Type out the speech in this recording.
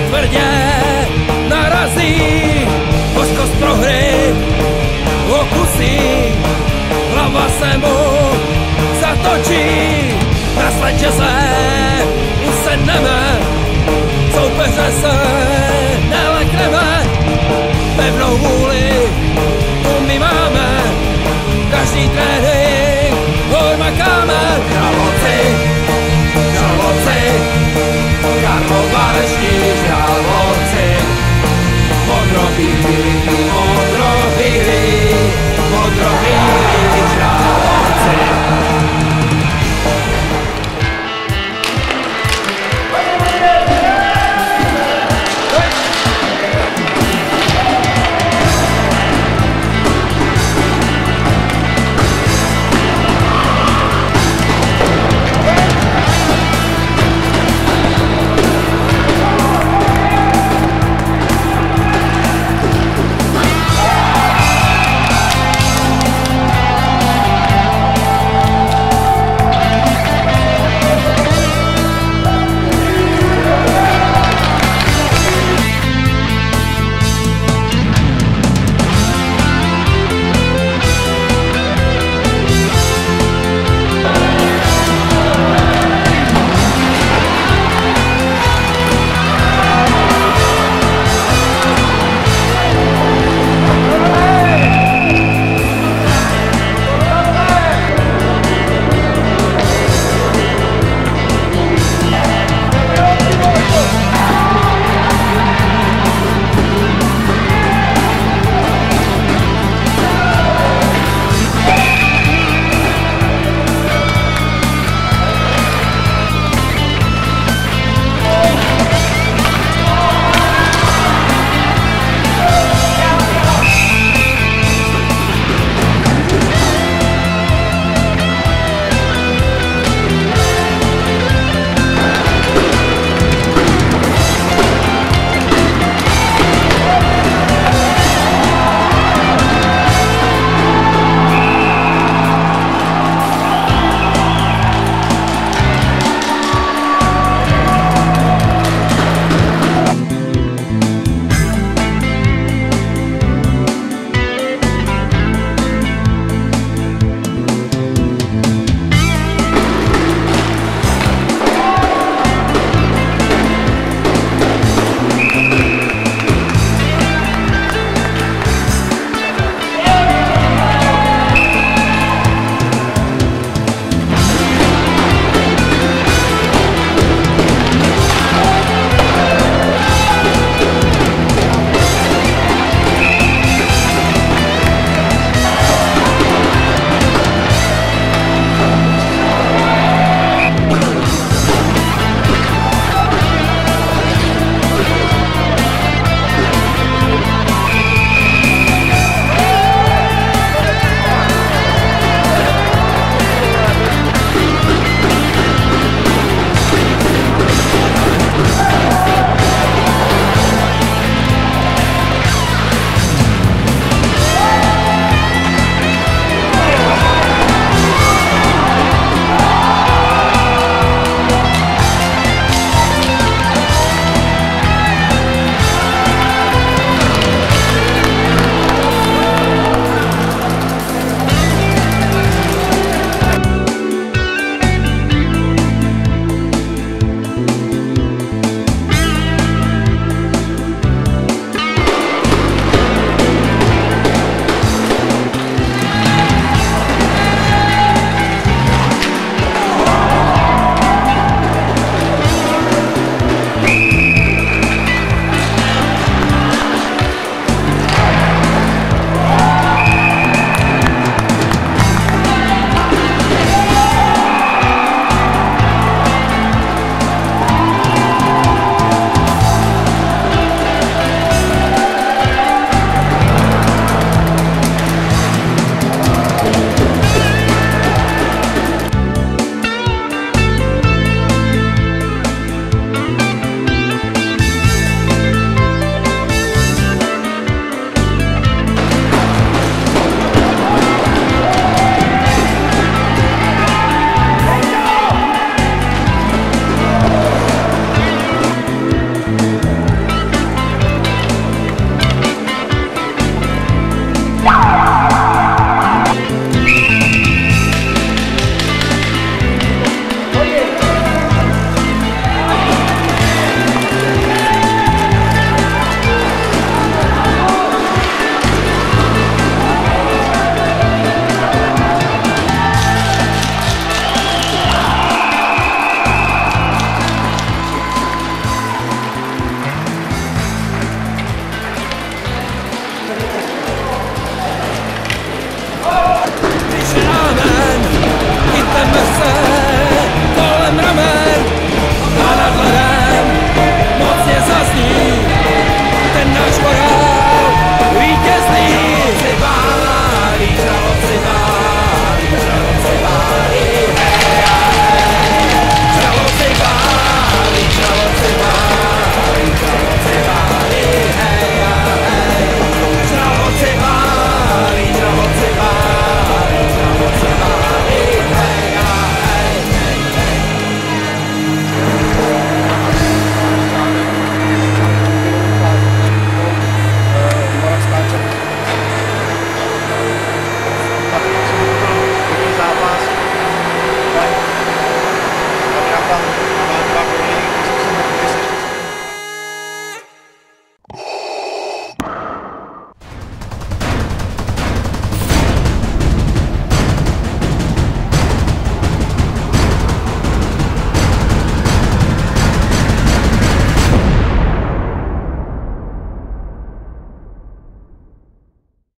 stojí, tvrdě narazí, hořkost prohry, okusí, hlava se mu zatočí, na sledče se usedneme, soupeře se nelekneme, pevnou vůli, tu my máme, každý trénink